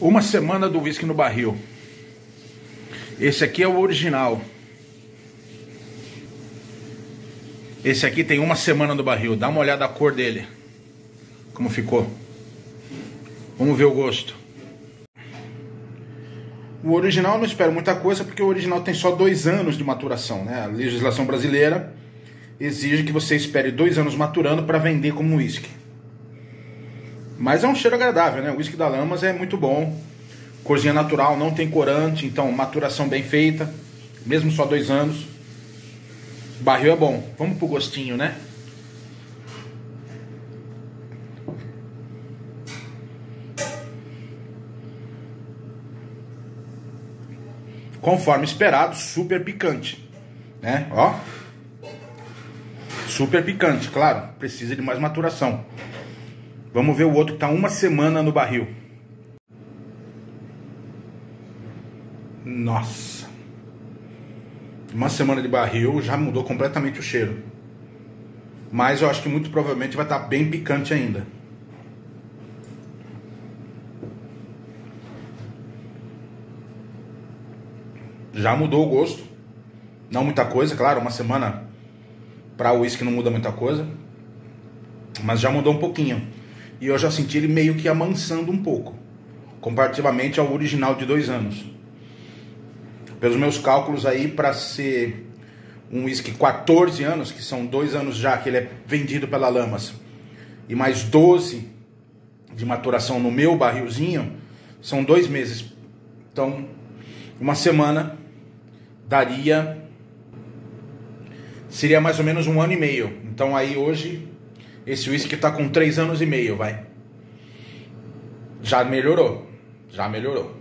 Uma semana do whisky no barril. Esse aqui é o original. Esse aqui tem uma semana no barril. Dá uma olhada a cor dele. Como ficou. Vamos ver o gosto. O original não espero muita coisa porque o original tem só dois anos de maturação. Né? A legislação brasileira exige que você espere dois anos maturando para vender como uísque. Mas é um cheiro agradável, né? O whisky da Lamas é muito bom. Corzinha natural, não tem corante, então maturação bem feita. Mesmo só dois anos. Barril é bom. Vamos pro gostinho, né? Conforme esperado, super picante. Né? Ó. Super picante, claro. Precisa de mais maturação. Vamos ver o outro que tá uma semana no barril. Nossa. Uma semana de barril já mudou completamente o cheiro. Mas eu acho que muito provavelmente vai estar tá bem picante ainda. Já mudou o gosto. Não muita coisa, claro, uma semana para o uísque não muda muita coisa. Mas já mudou um pouquinho e eu já senti ele meio que amansando um pouco, comparativamente ao original de dois anos. Pelos meus cálculos aí, para ser um whisky 14 anos, que são dois anos já que ele é vendido pela Lamas, e mais 12 de maturação no meu barrilzinho, são dois meses. Então, uma semana daria. Seria mais ou menos um ano e meio. Então, aí hoje esse uísque está com 3 anos e meio, vai. Já melhorou. Já melhorou.